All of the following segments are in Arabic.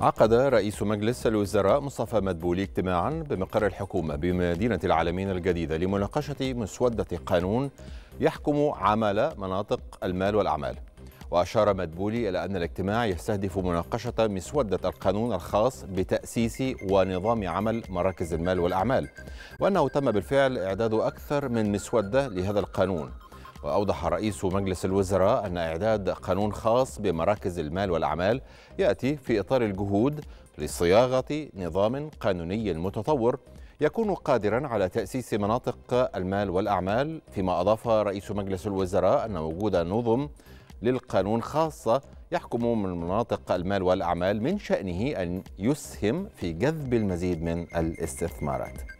عقد رئيس مجلس الوزراء مصطفى مدبولي اجتماعا بمقر الحكومة بمدينة العالمين الجديدة لمناقشة مسودة قانون يحكم عمل مناطق المال والأعمال. وأشار مدبولي إلى أن الاجتماع يستهدف مناقشة مسودة القانون الخاص بتأسيس ونظام عمل مراكز المال والأعمال وأنه تم بالفعل إعداد أكثر من مسودة لهذا القانون. وأوضح رئيس مجلس الوزراء أن إعداد قانون خاص بمراكز المال والأعمال يأتي في إطار الجهود لصياغة نظام قانوني متطور يكون قادرا على تأسيس مناطق المال والأعمال فيما أضاف رئيس مجلس الوزراء أن وجود نظم للقانون خاصة يحكم من مناطق المال والأعمال من شأنه أن يسهم في جذب المزيد من الاستثمارات.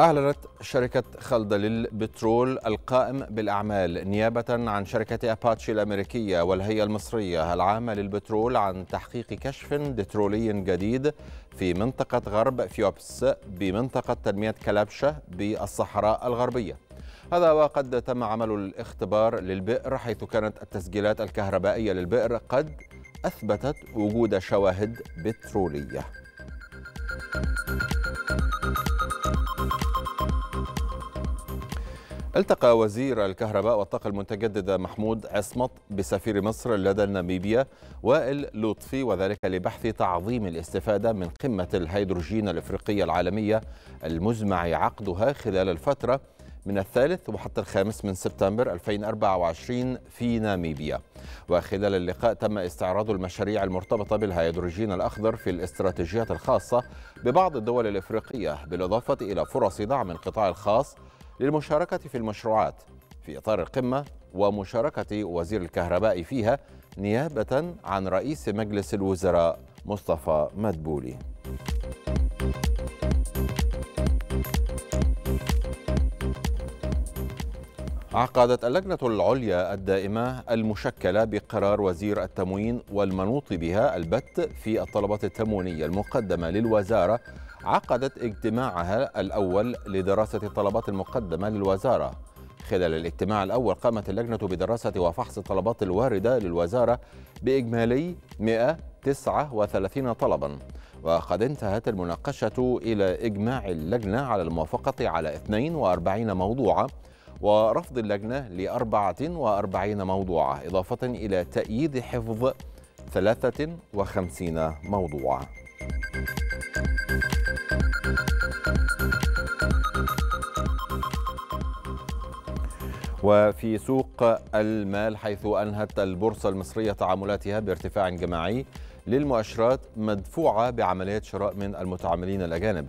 أعلنت شركة خلدة للبترول القائم بالأعمال نيابة عن شركة أباتشي الأمريكية والهيئة المصرية العامة للبترول عن تحقيق كشف بترولي جديد في منطقة غرب فيوبس بمنطقة تنمية كلبشة بالصحراء الغربية. هذا وقد تم عمل الاختبار للبئر حيث كانت التسجيلات الكهربائية للبئر قد أثبتت وجود شواهد بترولية. التقى وزير الكهرباء والطاقة المتجددة محمود عصمت بسفير مصر لدى ناميبيا وائل لطفي وذلك لبحث تعظيم الاستفادة من قمة الهيدروجين الإفريقية العالمية المزمع عقدها خلال الفترة من الثالث وحتى الخامس من سبتمبر 2024 في ناميبيا. وخلال اللقاء تم استعراض المشاريع المرتبطة بالهيدروجين الأخضر في الاستراتيجيات الخاصة ببعض الدول الإفريقية بالإضافة إلى فرص دعم القطاع الخاص للمشاركة في المشروعات في إطار القمة ومشاركة وزير الكهرباء فيها نيابة عن رئيس مجلس الوزراء مصطفى مدبولي. عقدت اللجنة العليا الدائمة المشكلة بقرار وزير التموين والمنوط بها البت في الطلبات التموينية المقدمة للوزارة. عقدت اجتماعها الأول لدراسة الطلبات المقدمة للوزارة. خلال الاجتماع الأول قامت اللجنة بدراسة وفحص الطلبات الواردة للوزارة بإجمالي 139 طلبا. وقد انتهت المناقشة إلى إجماع اللجنة على الموافقة على 42 موضوعا. ورفض اللجنة ل 44 موضوعا إضافة إلى تأييد حفظ 53 موضوعا وفي سوق المال حيث أنهت البورصة المصرية تعاملاتها بارتفاع جماعي للمؤشرات مدفوعة بعمليات شراء من المتعاملين الأجانب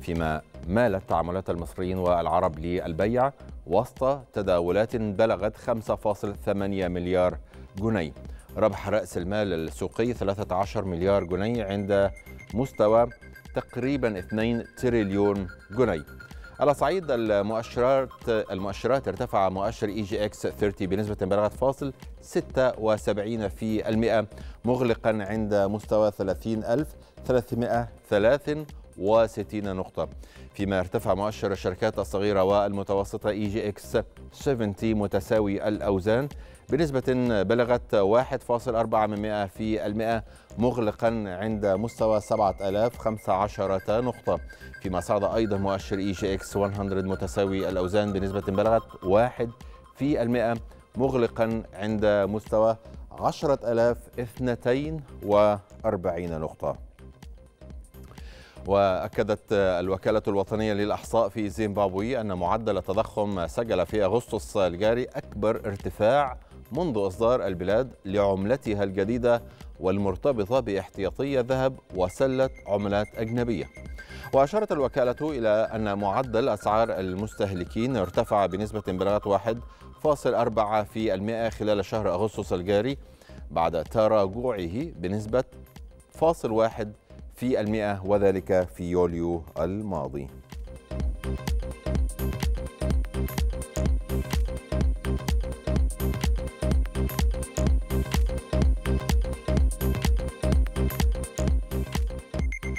فيما مالت تعاملات المصريين والعرب للبيع وسط تداولات بلغت 5.8 مليار جنيه. ربح رأس المال السوقي 13 مليار جنيه عند مستوى تقريبا 2 تريليون جنيه. على صعيد المؤشرات المؤشرات ارتفع مؤشر EGX 30 بنسبة بلغت فاصل 76 في المئة مغلقا عند مستوى 30363 نقطة. فيما ارتفع مؤشر الشركات الصغيرة والمتوسطة EGX 70 متساوي الأوزان. بنسبة بلغت 1.4% في المئة مغلقا عند مستوى 7015 نقطة. فيما صعد أيضا مؤشر EGX 100 متساوي الأوزان بنسبة بلغت 1 في المئة مغلقا عند مستوى 10042 نقطة. وأكدت الوكالة الوطنية للأحصاء في زيمبابوي أن معدل التضخم سجل في أغسطس الجاري أكبر ارتفاع منذ إصدار البلاد لعملتها الجديدة والمرتبطة باحتياطية ذهب وسلة عملات أجنبية. وأشارت الوكالة إلى أن معدل أسعار المستهلكين ارتفع بنسبة بلغت 1.4 في المئة خلال شهر أغسطس الجاري بعد تراجعه بنسبة فاصل واحد في المئة وذلك في يوليو الماضي.